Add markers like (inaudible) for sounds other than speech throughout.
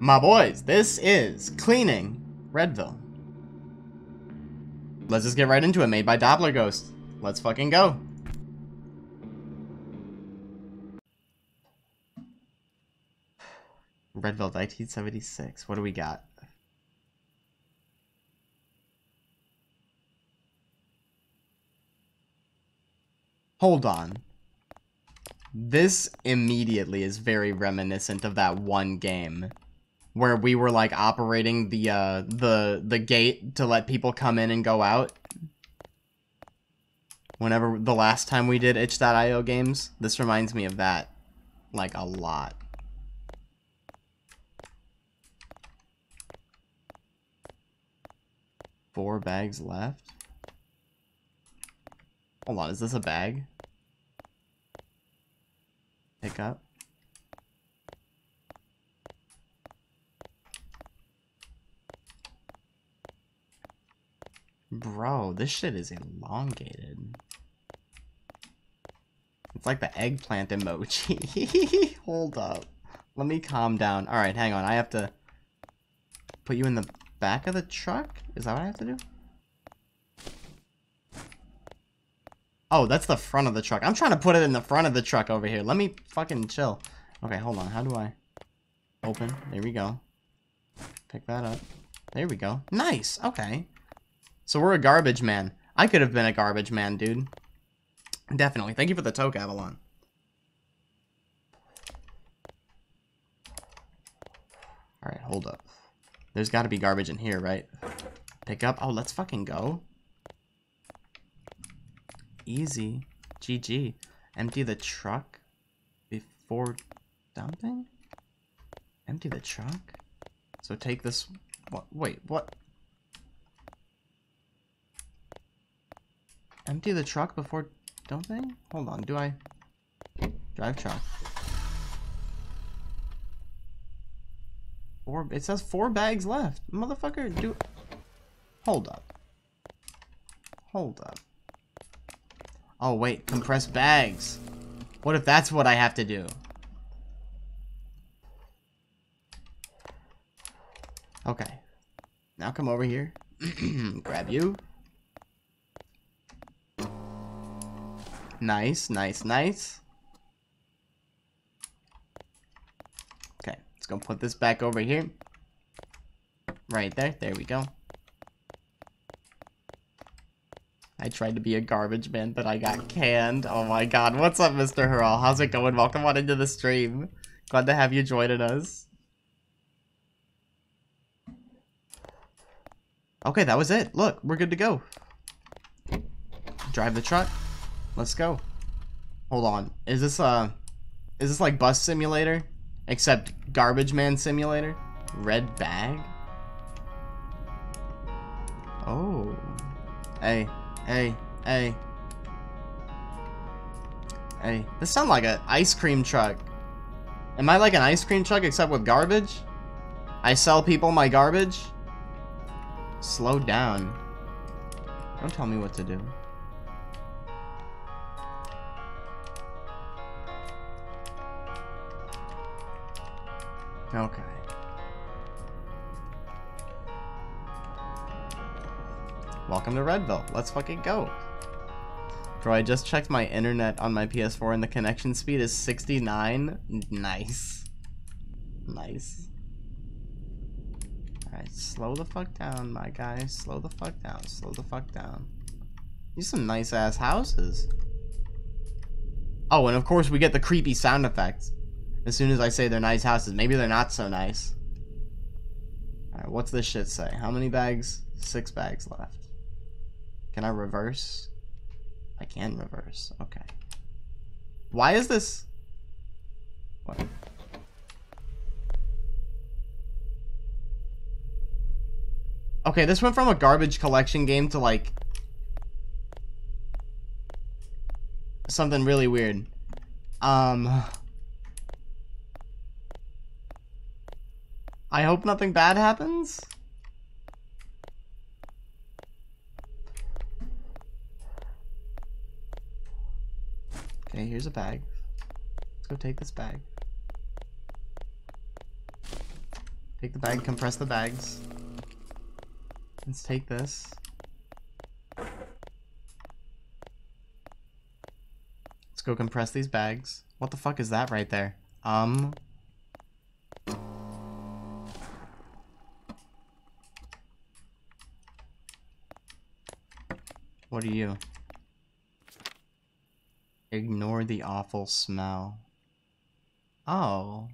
My boys, this is Cleaning Redville. Let's just get right into it, made by Doppler Ghost. Let's fucking go. Redville 1976. What do we got? Hold on. This immediately is very reminiscent of that one game where we were like operating the uh the the gate to let people come in and go out. Whenever the last time we did itch.io games, this reminds me of that like a lot. Four bags left. Hold on, is this a bag? Pick up. Bro, this shit is elongated. It's like the eggplant emoji. (laughs) Hold up. Let me calm down. Alright, hang on. I have to put you in the back of the truck? Is that what I have to do? Oh, that's the front of the truck. I'm trying to put it in the front of the truck over here. Let me fucking chill. Okay, hold on. How do I open? There we go. Pick that up. There we go. Nice. Okay. So we're a garbage man. I could have been a garbage man, dude. Definitely. Thank you for the toke, Avalon. Alright, hold up. There's got to be garbage in here, right? Pick up. Oh, let's fucking go. Easy. GG. Empty the truck before dumping? Empty the truck? So take this... What? Wait, what? Empty the truck before don't they? Hold on, do I... Drive truck. Four... It says four bags left. Motherfucker, do... Hold up. Hold up. Oh, wait. Compress bags. What if that's what I have to do? Okay. Now come over here. (clears throat) Grab you. Nice, nice, nice. Okay, let's go put this back over here. Right there. There we go. I tried to be a garbage man, but I got canned. Oh my god. What's up, Mr. Haral? How's it going? Welcome on into the stream. Glad to have you joining us. Okay, that was it. Look, we're good to go. Drive the truck. Let's go. Hold on. Is this, uh... Is this like Bus Simulator? Except Garbage Man Simulator? Red bag? Oh. Hey. Hey, hey. Hey, this sounds like an ice cream truck. Am I like an ice cream truck except with garbage? I sell people my garbage? Slow down. Don't tell me what to do. Okay. Welcome to Redville. Let's fucking go. Bro, I just checked my internet on my PS4 and the connection speed is 69. Nice. Nice. Alright, slow the fuck down, my guy. Slow the fuck down. Slow the fuck down. These some nice ass houses. Oh, and of course we get the creepy sound effects. As soon as I say they're nice houses. Maybe they're not so nice. Alright, what's this shit say? How many bags? Six bags left. Can I reverse? I can reverse. Okay. Why is this? What? Okay, this went from a garbage collection game to like something really weird. Um I hope nothing bad happens. Okay, here's a bag. Let's go take this bag. Take the bag, compress the bags. Let's take this. Let's go compress these bags. What the fuck is that right there? Um. What are you? Ignore the awful smell. Oh.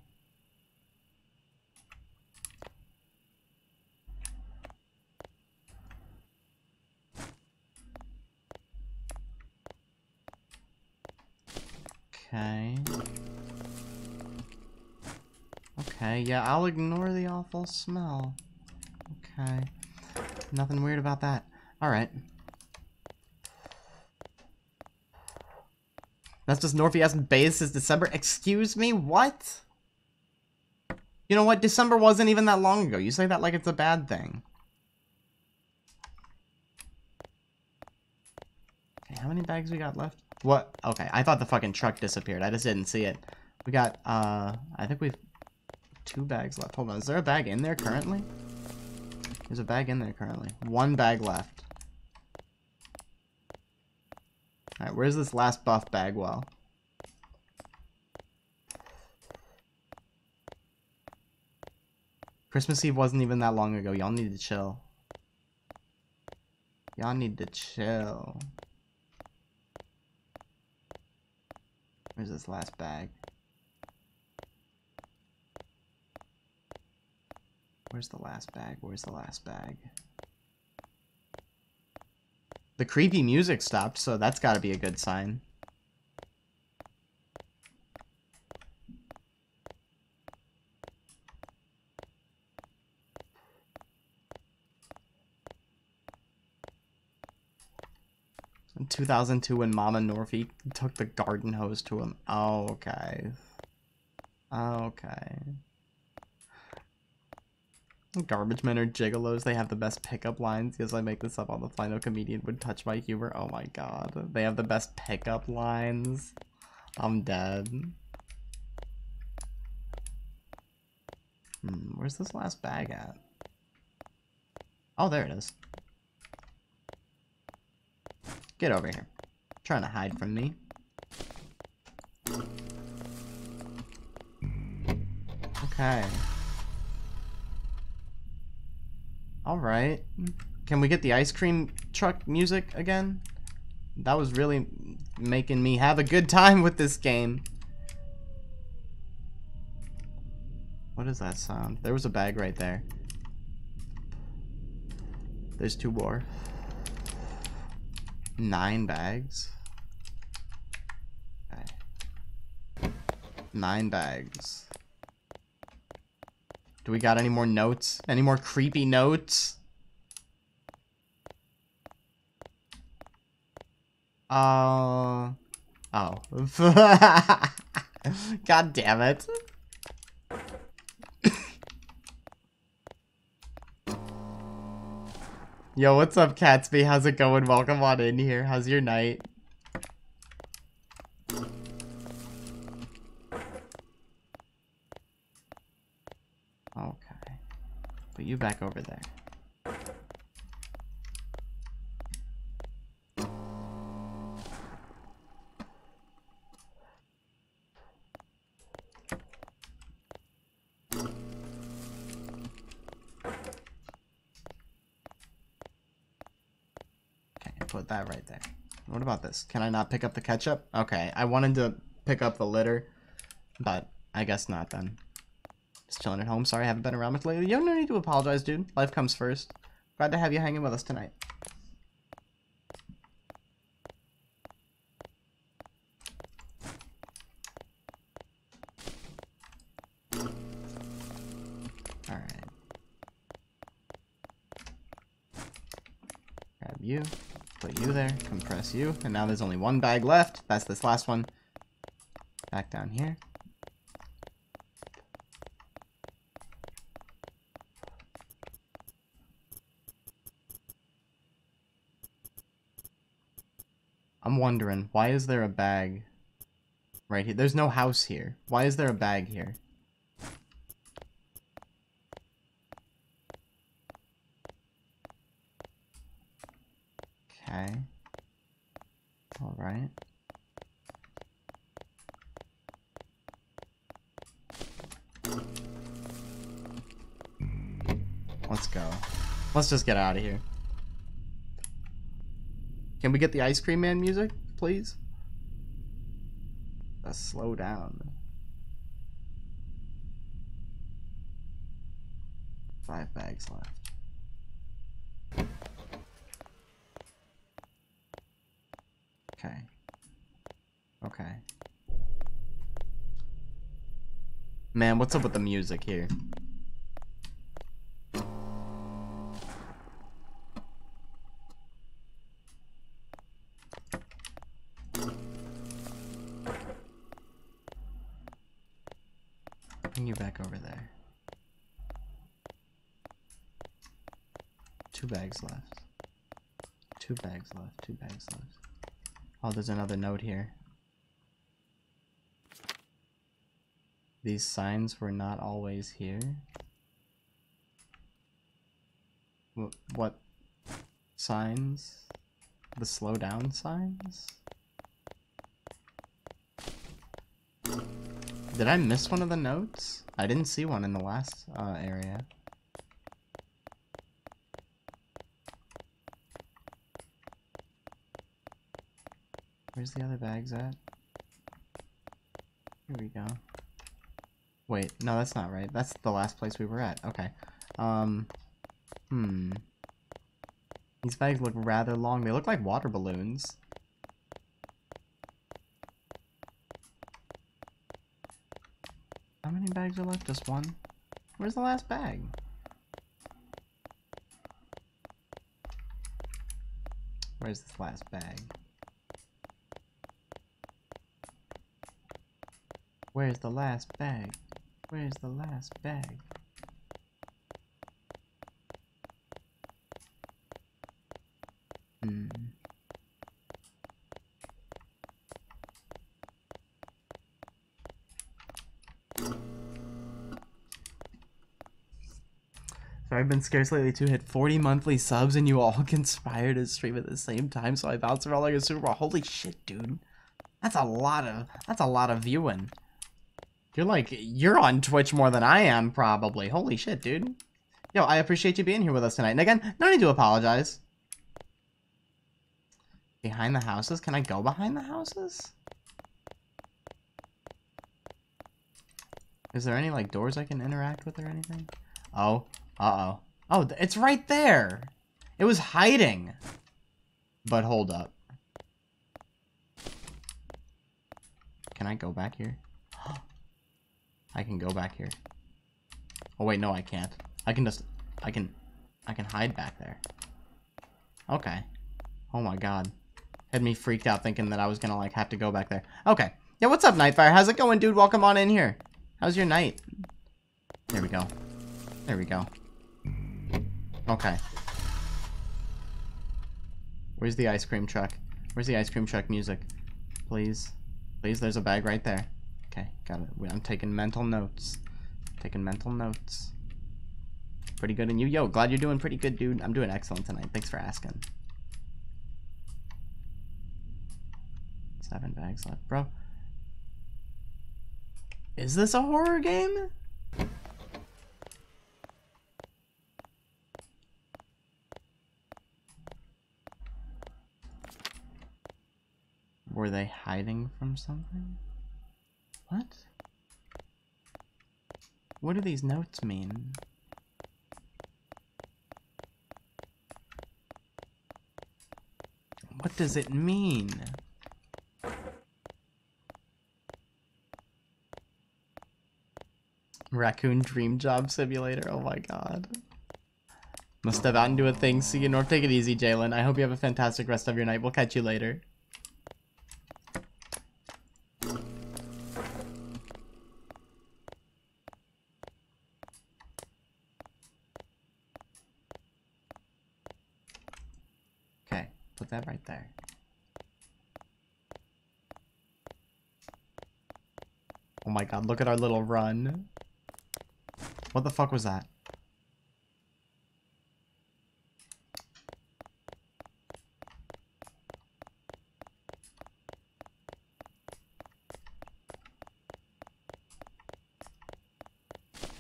Okay. Okay, yeah, I'll ignore the awful smell. Okay. Nothing weird about that. Alright. That's just Norfy hasn't bathed since December. Excuse me? What? You know what? December wasn't even that long ago. You say that like it's a bad thing. Okay, how many bags we got left? What? Okay, I thought the fucking truck disappeared. I just didn't see it. We got, uh, I think we've two bags left. Hold on, is there a bag in there currently? There's a bag in there currently. One bag left. Alright, where's this last buff bag well? Christmas Eve wasn't even that long ago. Y'all need to chill. Y'all need to chill. Where's this last bag? Where's the last bag? Where's the last bag? The creepy music stopped, so that's gotta be a good sign. In 2002 when Mama Norfy took the garden hose to him. Okay. Okay. Garbage men are gigolos. They have the best pickup lines. Because I make this up, all the fly no comedian would touch my humor. Oh my god. They have the best pickup lines. I'm dead. Hmm, where's this last bag at? Oh, there it is. Get over here. Trying to hide from me. Okay. Alright. Mm. Can we get the ice cream truck music again? That was really making me have a good time with this game. What is that sound? There was a bag right there. There's two more. Nine bags. Okay. Nine bags. Do we got any more notes? Any more creepy notes? Uh... Oh. (laughs) God damn it. (laughs) Yo, what's up, Catsby? How's it going? Welcome on in here. How's your night? You back over there. Okay, put that right there. What about this? Can I not pick up the ketchup? Okay, I wanted to pick up the litter, but I guess not then. Just chilling at home. Sorry I haven't been around much lately. You don't need to apologize, dude. Life comes first. Glad to have you hanging with us tonight. Alright. Grab you. Put you there, compress you, and now there's only one bag left. That's this last one. Back down here. wondering, why is there a bag right here? There's no house here. Why is there a bag here? Okay. All right. Let's go. Let's just get out of here. Can we get the Ice Cream Man music, please? Let's slow down. Five bags left. Okay. Okay. Man, what's up with the music here? Bring you back over there. Two bags left. Two bags left. Two bags left. Oh, there's another note here. These signs were not always here. Wh what signs? The slow down signs? Did I miss one of the notes? I didn't see one in the last uh, area. Where's the other bags at? Here we go. Wait, no, that's not right. That's the last place we were at. Okay. Um, hmm. These bags look rather long. They look like water balloons. How many bags are left? Just one? Where's the last bag? Where's this last bag? Where's the last bag? Where's the last bag? Hmm. So I've been scarce lately to hit 40 monthly subs and you all (laughs) conspire to stream at the same time so I bounce around like a Super Bowl. Holy shit, dude. That's a lot of that's a lot of viewing. You're like you're on Twitch more than I am probably. Holy shit, dude. Yo, I appreciate you being here with us tonight. And again, no need to apologize. Behind the houses? Can I go behind the houses? Is there any like doors I can interact with or anything? Oh, uh-oh. Oh, it's right there. It was hiding. But hold up. Can I go back here? I can go back here. Oh wait, no I can't. I can just, I can, I can hide back there. Okay. Oh my god. Had me freaked out thinking that I was gonna like have to go back there. Okay. Yeah, what's up Nightfire? How's it going, dude? Welcome on in here. How's your night? There we go. There we go. Okay. Where's the ice cream truck? Where's the ice cream truck music? Please. Please, there's a bag right there. Okay, got it. I'm taking mental notes. Taking mental notes. Pretty good. And you? Yo, glad you're doing pretty good, dude. I'm doing excellent tonight. Thanks for asking. Seven bags left, bro. Is this a horror game? Were they hiding from something? What? What do these notes mean? What does it mean? Raccoon Dream Job Simulator, oh my god. Must step out and do a thing. See you, Norf. Take it easy, Jalen. I hope you have a fantastic rest of your night. We'll catch you later. Oh my god, look at our little run. What the fuck was that?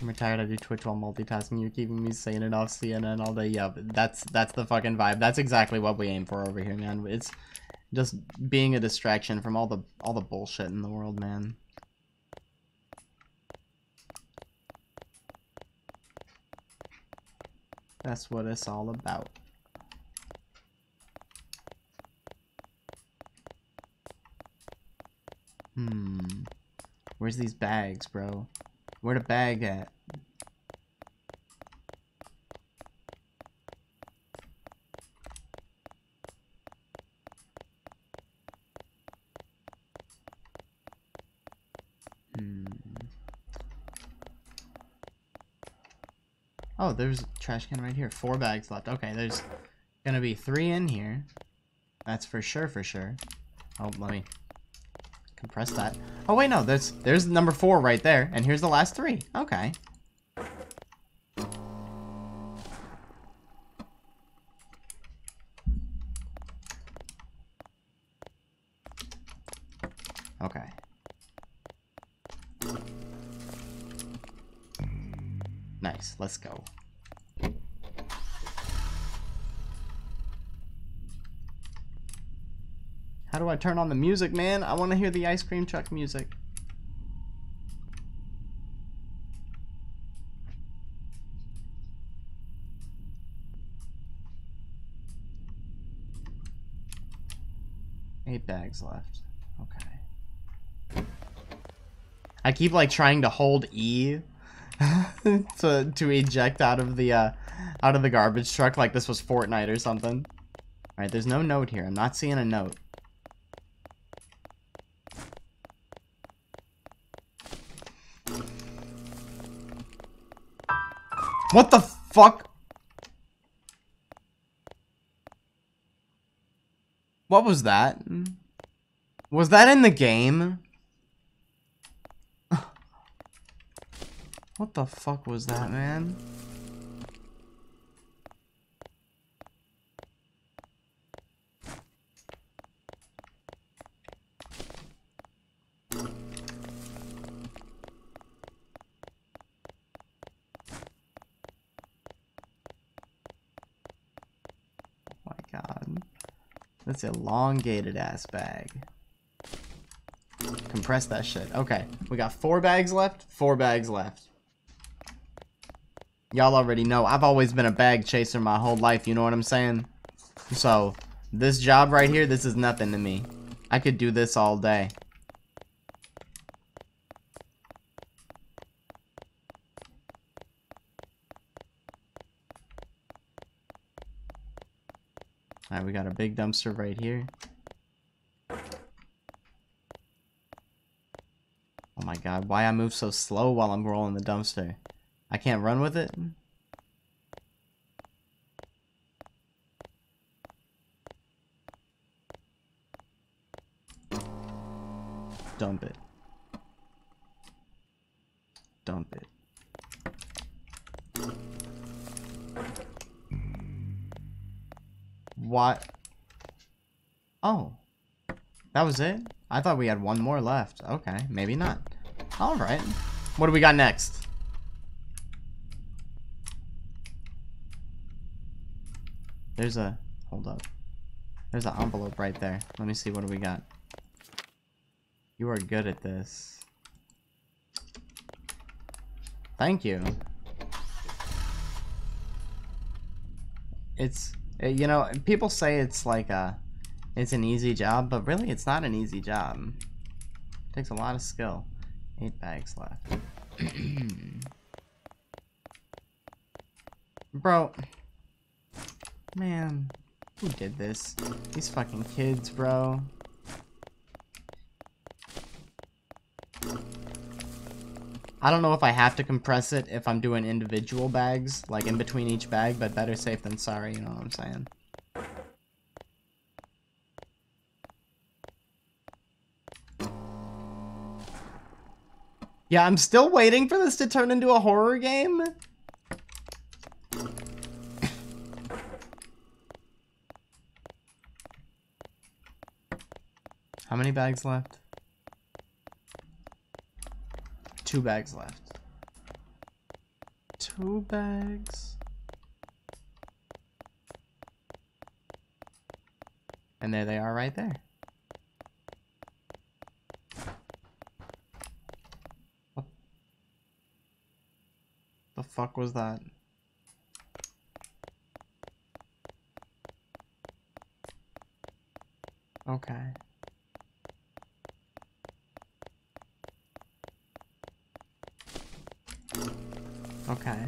I'm tired of your Twitch while multitasking. You're keeping me sane and off CNN all day. Yeah, that's that's the fucking vibe. That's exactly what we aim for over here, man. It's just being a distraction from all the all the bullshit in the world, man. That's what it's all about. Hmm. Where's these bags, bro? Where the bag at? There's a trash can right here. Four bags left. Okay, there's gonna be three in here. That's for sure, for sure. Oh, let me compress that. Oh, wait, no, there's, there's number four right there. And here's the last three. Okay. Okay. Nice, let's go. How do I turn on the music, man? I want to hear the ice cream truck music. Eight bags left. Okay. I keep like trying to hold E (laughs) to to eject out of the uh out of the garbage truck like this was Fortnite or something. Alright, there's no note here. I'm not seeing a note. What the fuck? What was that? Was that in the game? (laughs) what the fuck was that, man? That's elongated ass bag. Compress that shit. Okay, we got four bags left, four bags left. Y'all already know, I've always been a bag chaser my whole life, you know what I'm saying? So, this job right here, this is nothing to me. I could do this all day. Alright, we got a big dumpster right here. Oh my god, why I move so slow while I'm rolling the dumpster? I can't run with it? Dump it. Dump it. What? Oh. That was it? I thought we had one more left. Okay, maybe not. Alright. What do we got next? There's a... Hold up. There's an envelope right there. Let me see what do we got. You are good at this. Thank you. It's Uh, you know, people say it's like a, it's an easy job, but really it's not an easy job. It takes a lot of skill. Eight bags left. (clears throat) Bro. Man. Who did this? These fucking kids, bro. I don't know if I have to compress it if I'm doing individual bags, like in between each bag, but better safe than sorry, you know what I'm saying? Yeah, I'm still waiting for this to turn into a horror game. How many bags left? Two bags left. Two bags. And there they are right there. What the fuck was that? Okay. Okay.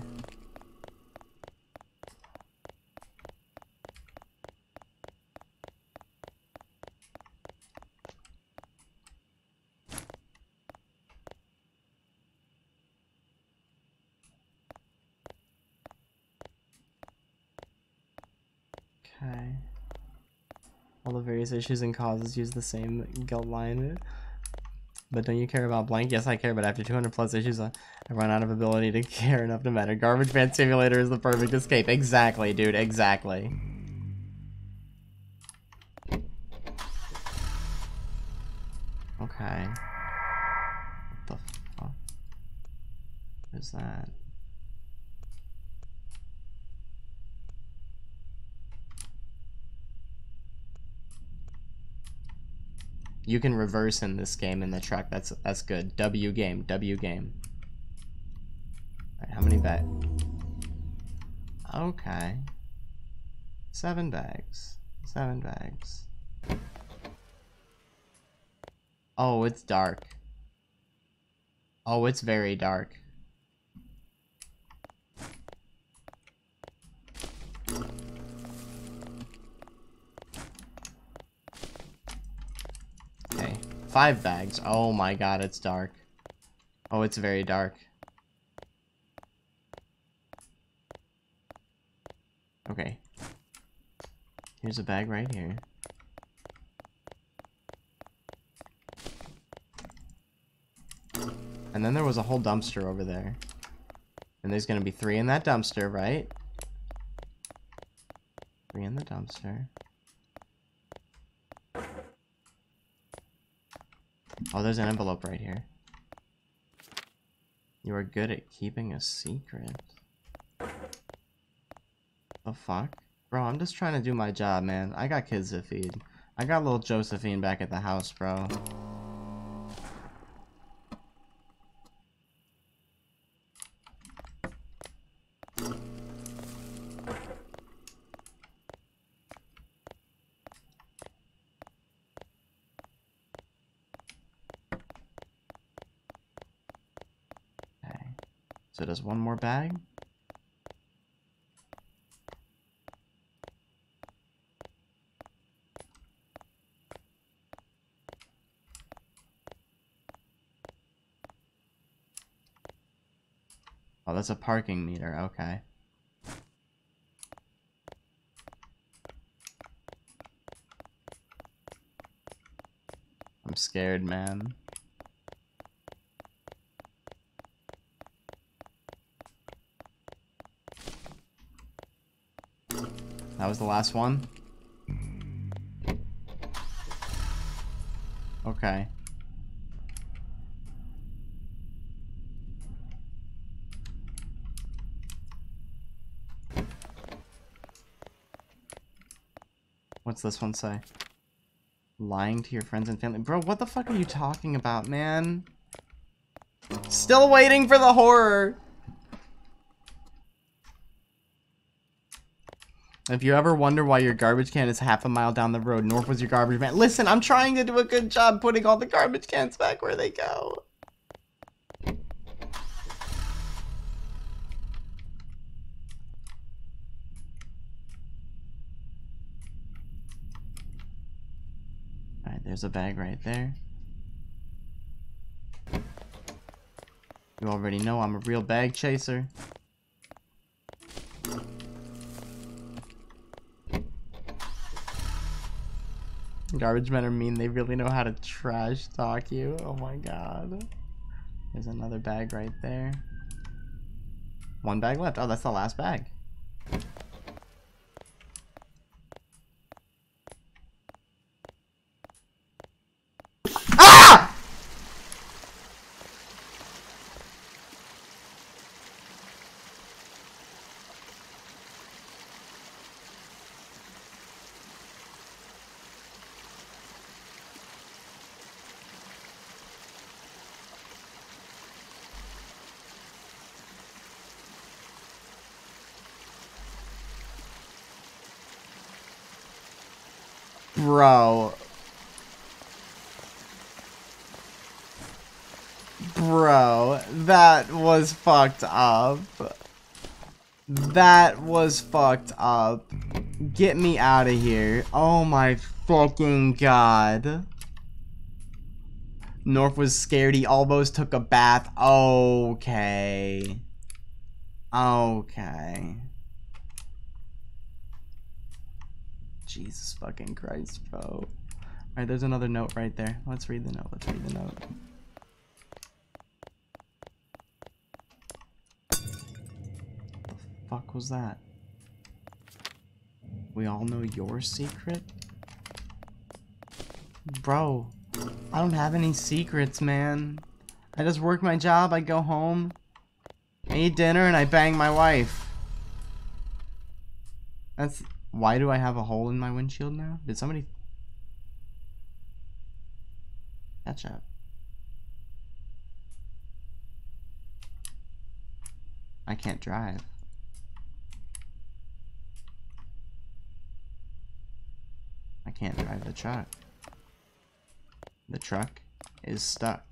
Okay. All the various issues and causes use the same guild line. But don't you care about blank? Yes, I care, but after 200 plus issues, I run out of ability to (laughs) care enough to matter. Garbage Man Simulator is the perfect escape. Exactly, dude, exactly. Okay. What the fuck is that? You can reverse in this game in the truck. That's that's good. W game. W game. How many bags? Okay. Seven bags. Seven bags. Oh, it's dark. Oh, it's very dark. Five bags. Oh my god, it's dark. Oh, it's very dark. Okay. Here's a bag right here. And then there was a whole dumpster over there. And there's gonna be three in that dumpster, right? Three in the dumpster. Oh, there's an envelope right here. You are good at keeping a secret. The fuck? Bro, I'm just trying to do my job, man. I got kids to feed. I got little Josephine back at the house, bro. Okay. So does one more bag? Oh, that's a parking meter. Okay. I'm scared, man. That was the last one? Okay. What's this one say? Lying to your friends and family. Bro, what the fuck are you talking about, man? Still waiting for the horror! If you ever wonder why your garbage can is half a mile down the road, Norf was your garbage man. Listen, I'm trying to do a good job putting all the garbage cans back where they go. Alright, there's a bag right there. You already know I'm a real bag chaser. Garbage men are mean. They really know how to trash talk you. Oh my god. There's another bag right there. One bag left. Oh, that's the last bag. Bro. Bro, that was fucked up. That was fucked up. Get me out of here. Oh my fucking god. Norf was scared. He almost took a bath. Okay. Okay. Jesus fucking Christ, bro. Alright, there's another note right there. Let's read the note. Let's read the note. The fuck was that? We all know your secret? Bro, I don't have any secrets, man. I just work my job, I go home, I eat dinner, and I bang my wife. That's... Why do I have a hole in my windshield now? Did somebody... Catch up. I can't drive. I can't drive the truck. The truck is stuck.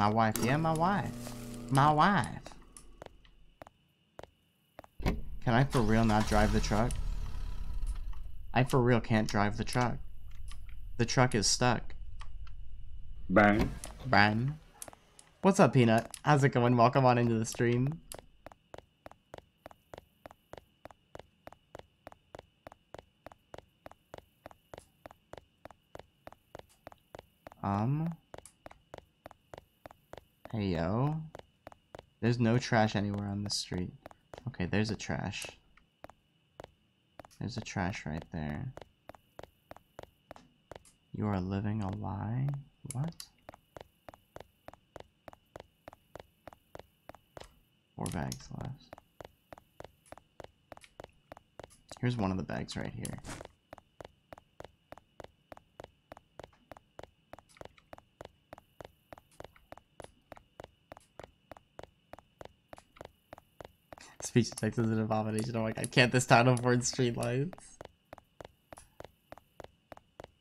My wife, yeah, my wife. My wife. Can I for real not drive the truck? I for real can't drive the truck. The truck is stuck. Bang. Bang. What's up, Peanut? How's it going? Welcome on into the stream. Um. Hey, yo. There's no trash anywhere on the street. Okay, there's a trash. There's a trash right there. You are living a lie? What? Four bags left. Here's one of the bags right here. Speech to text is an abomination. Oh my god, I can't this town afford streetlights?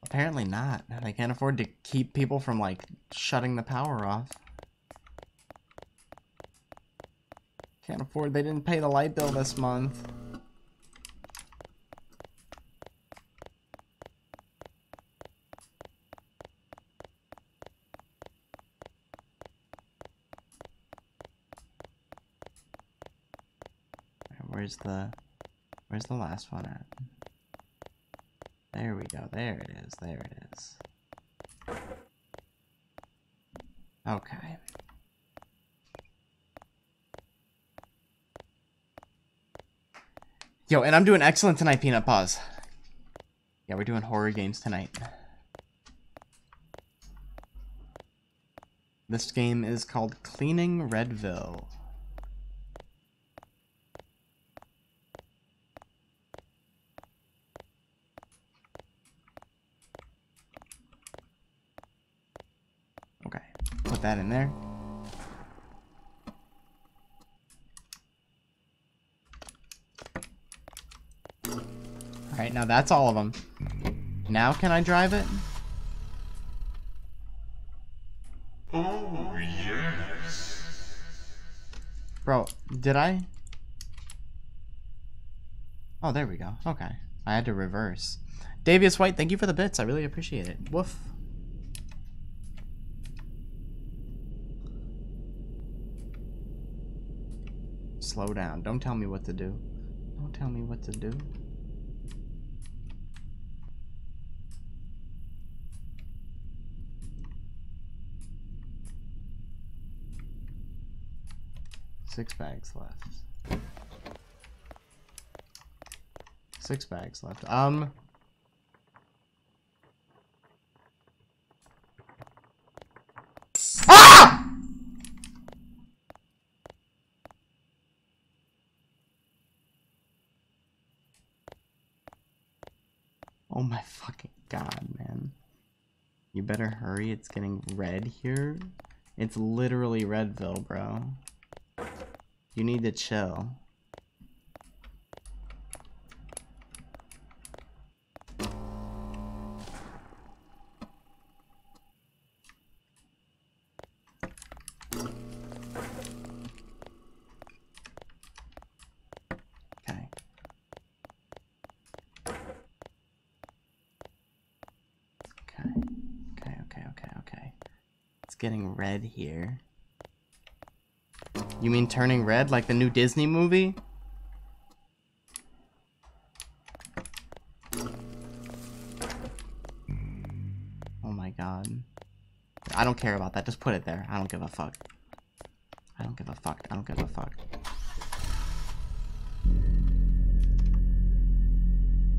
Apparently not. They can't afford to keep people from, like, shutting the power off. Can't afford, they didn't pay the light bill this month. Where's the, where's the last one at? There we go. There it is. There it is. Okay. Yo, and I'm doing excellent tonight, Peanut Pause. Yeah, we're doing horror games tonight. This game is called Cleaning Redville. Okay, put that in there. Alright, now that's all of them. Now can I drive it? Oh, yes. Bro, did I? Oh, there we go. Okay. I had to reverse. Davius White, thank you for the bits. I really appreciate it. Woof. Slow down. Don't tell me what to do. Don't tell me what to do. Six bags left. Six bags left. Um. Oh my fucking god, man. You better hurry, it's getting red here. It's literally Redville, bro. You need to chill. Getting red here. You mean turning red like the new Disney movie? Oh my god. I don't care about that. Just put it there. I don't give a fuck. I don't give a fuck. I don't give a fuck.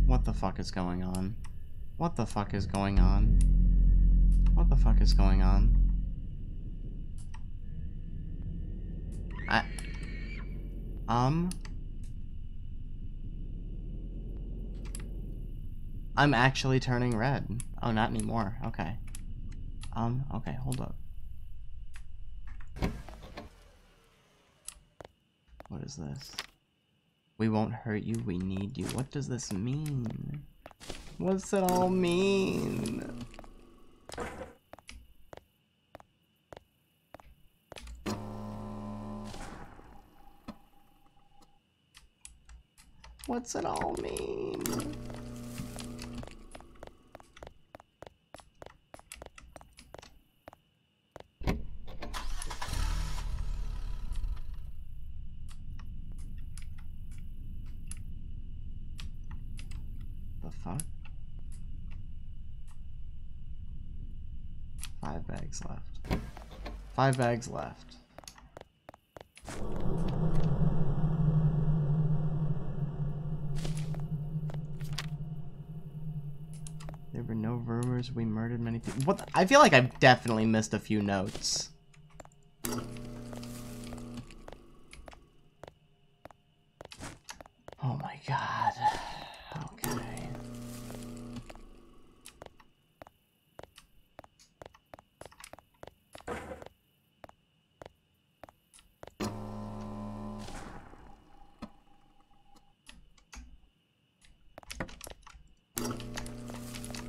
What the fuck is going on? What the fuck is going on? What the fuck is going on? I... Um... I'm actually turning red. Oh, not anymore. Okay. Um, okay, hold up. What is this? We won't hurt you, we need you. What does this mean? What's it all mean? What's it all mean? The fuck? Five bags left. Five bags left. We murdered many people. What? the- I feel like I've definitely missed a few notes. Oh my god. Okay.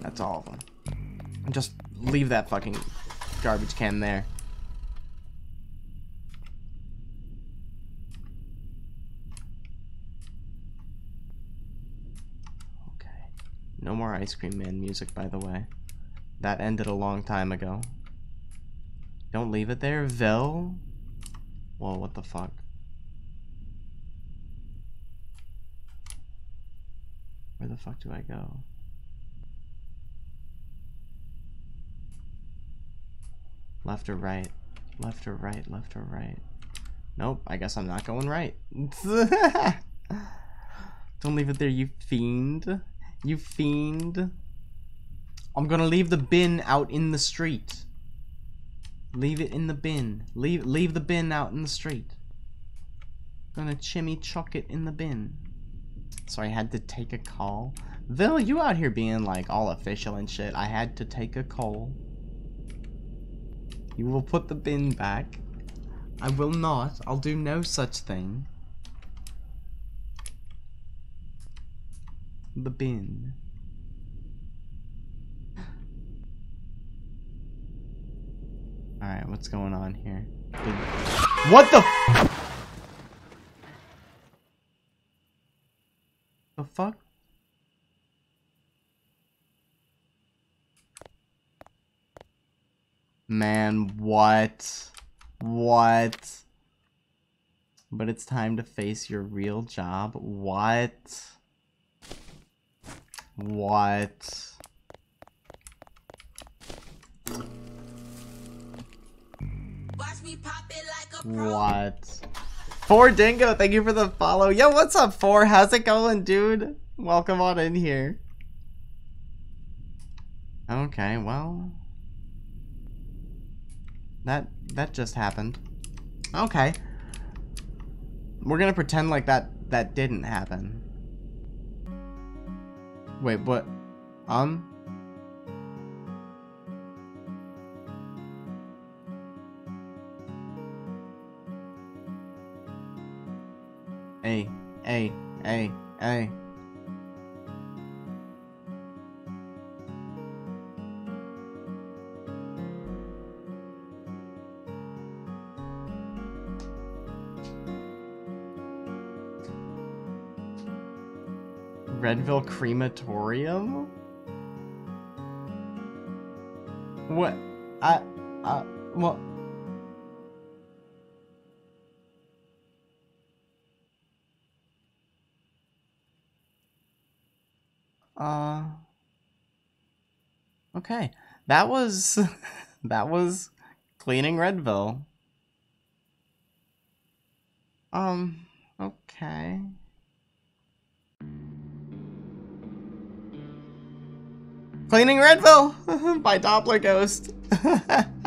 That's all of them. Just leave that fucking garbage can there. Okay. No more Ice Cream Man music, by the way. That ended a long time ago. Don't leave it there, Vil. Whoa, what the fuck? Where the fuck do I go? Left or right? Left or right? Left or right? Nope, I guess I'm not going right. (laughs) Don't leave it there, you fiend. You fiend. I'm gonna leave the bin out in the street. Leave it in the bin. Leave leave the bin out in the street. Gonna chimmy chuck it in the bin. So I had to take a call. Vil, you out here being like all official and shit. I had to take a call. You will put the bin back. I will not. I'll do no such thing. The bin. Alright, what's going on here? Did- What the The fuck? Man, what? What? But it's time to face your real job. What? What? Watch me pop it like a pro. What? Four Dingo, thank you for the follow. Yo, what's up, Four? How's it going, dude? Welcome on in here. Okay, well. That that just happened. Okay. We're gonna pretend like that that didn't happen. Wait, what? Um. Hey, hey, hey, hey. Redville Crematorium? What? I, I, what? Uh, okay. That was, (laughs) that was cleaning Redville. Um, okay. Cleaning Redville (laughs) by Doppler Ghost. (laughs)